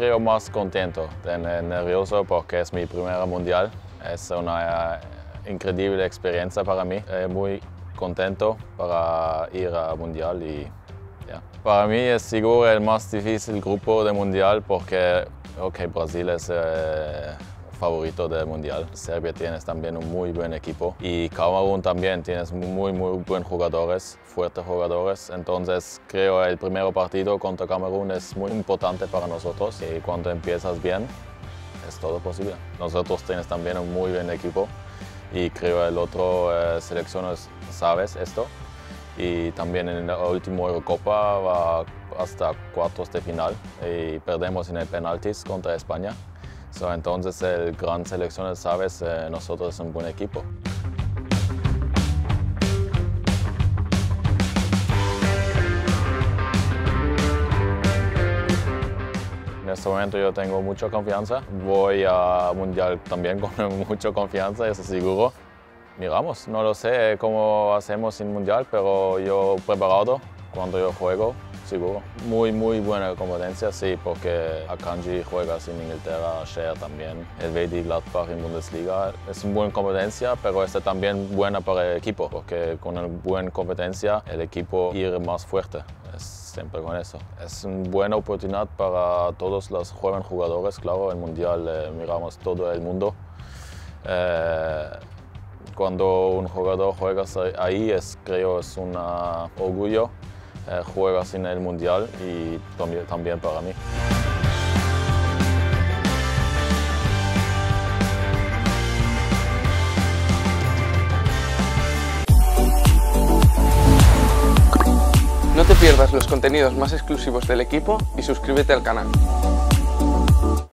creo más contento, nervioso porque es mi primera mundial. Es una eh, increíble experiencia para mí. muy contento para ir al mundial y para mí es seguro el más difícil grupo de mundial porque okay, Brasil es eh, favorito del mundial. Serbia tiene también un muy buen equipo y Camerún también tiene muy muy buenos jugadores, fuertes jugadores. Entonces creo el primer partido contra Camerún es muy importante para nosotros y cuando empiezas bien es todo posible. Nosotros tenemos también un muy buen equipo y creo el otro eh, selección sabes esto y también en la última Eurocopa va hasta cuartos de final y perdemos en el penaltis contra España. Entonces el gran selección, sabes, eh, nosotros es un buen equipo. En este momento yo tengo mucha confianza. Voy a Mundial también con mucha confianza, eso seguro. Miramos, no lo sé cómo hacemos en Mundial, pero yo preparado cuando yo juego, Muy, muy buena competencia, sí, porque Akanji juega sin Inglaterra, Scher también. El VD Gladbach en Bundesliga es una buena competencia, pero es también buena para el equipo, porque con una buena competencia el equipo irá más fuerte. Es siempre con eso. Es una buena oportunidad para todos los jóvenes jugadores, claro, el Mundial eh, miramos todo el mundo. Eh, cuando un jugador juega ahí, es, creo es un orgullo eh, jugar en el Mundial y también, también para mí. No te pierdas los contenidos más exclusivos del equipo y suscríbete al canal.